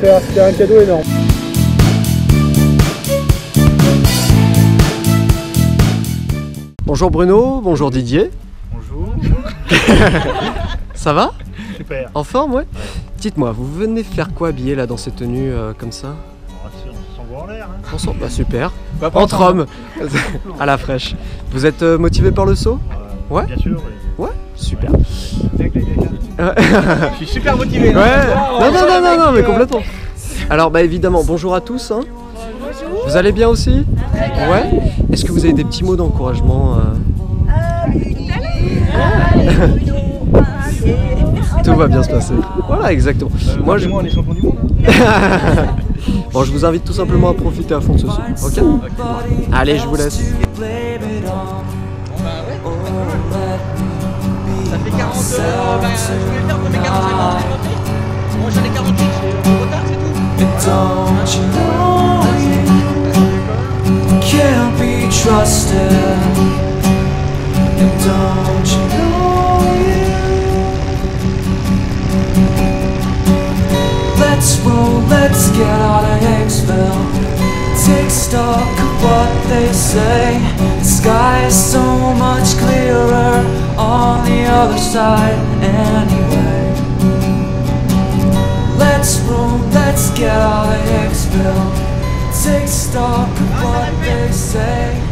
c'était un cadeau énorme. Bonjour Bruno, bonjour Didier. Bonjour. Ça va? Super. En forme, ouais? Dites-moi, vous venez faire quoi habillé là dans ces tenues euh, comme ça? On en l'air. Hein. On s'en- Bah super. Entre hommes, à la fraîche. Vous êtes euh, motivé par le saut? Euh, Ouais. Bien sûr. oui. Ouais, super. Je suis super motivé. Ouais. Non, non, non, non, non, mais complètement. Alors, bah évidemment, bonjour à tous. hein. Vous allez bien aussi? Ouais. Est-ce que vous avez des petits mots d'encouragement euh? Tout va bien se passer. Voilà, exactement. Moi, je... on est champion du monde. Bon, je vous invite tout simplement à profiter à fond de ce. Ok? Allez, je vous laisse. Ça fait 40 euh, bah, je voulais faire pour mes 45 ans. Moi j'en ai 48, j'ai retard, c'est tout. Can't be trusted? And don't you know you? Let's roll, let's get out of Hicksville. Take stock of what they say. The sky is so much clearer other side, anyway. Let's roll, let's get out of. Take stock of what they say.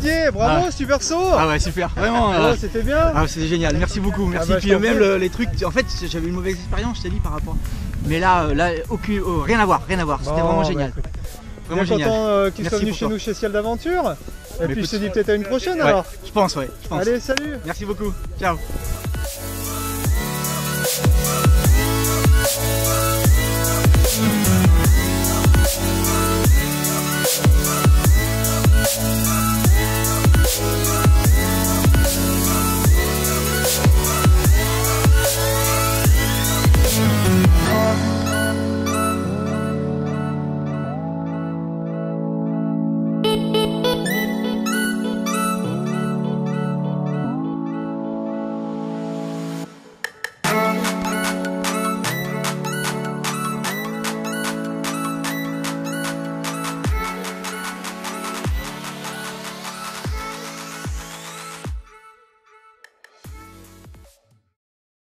Didier, bravo, super saut. Ah ouais super, vraiment. Oh, euh, c'était bien. ah, c'était génial, merci beaucoup, merci. bah, Puis même le- les trucs, en fait j'avais une mauvaise expérience, je t'ai dit par rapport. Mais là, euh, là aucune, oh, rien à voir, rien à voir. C'était Bon, vraiment bah, génial. écoute, Vraiment bien génial. content euh, qu'il soit Merci venu pour chez toi. nous chez Ciel d'Aventure. Et Mais puis je te dis peut-être à une prochaine Ouais, alors. je pense, ouais, je pense. Allez, salut Merci beaucoup, ciao.